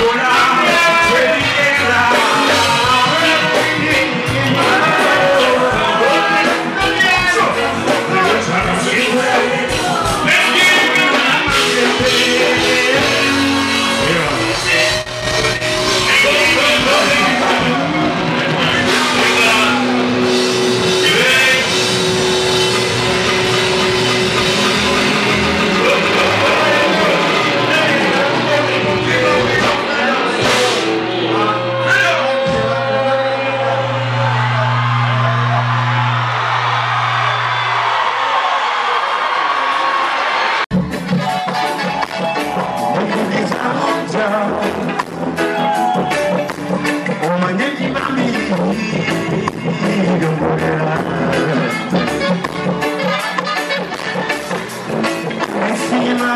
Hola.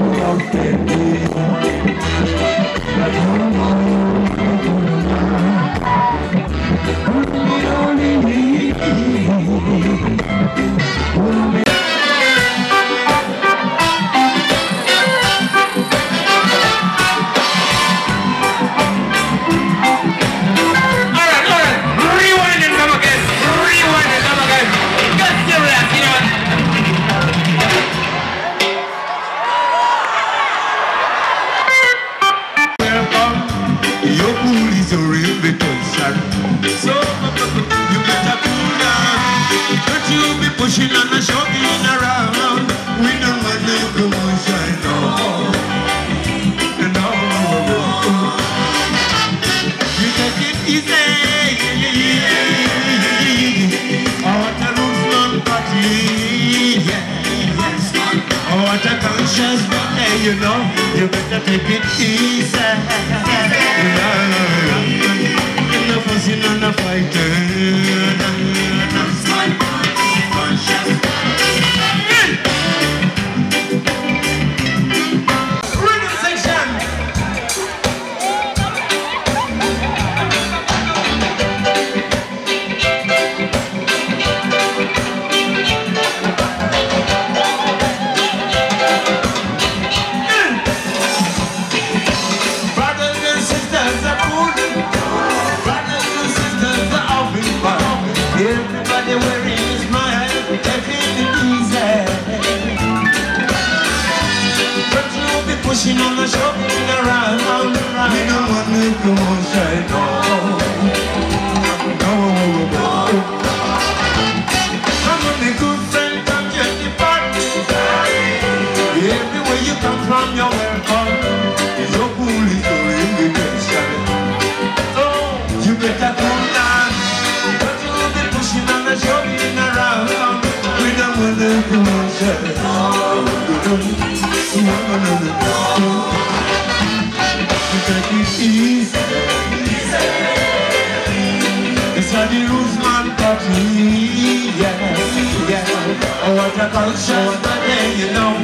Alright, Yes. Out of conscious body, you know. You better take it easy. No pushing on the shoving around. We don't want no commotion, no. No, no. I'm only good friend, come to the party. Everywhere you come from, you're welcome. Your pool is your invitation. So you better down. But you'll be pushing and a shoving around. We don't want the. No, no, no, no. You take it easy. It's a the man. Yeah, yeah. Oh, what a culture, but then you know.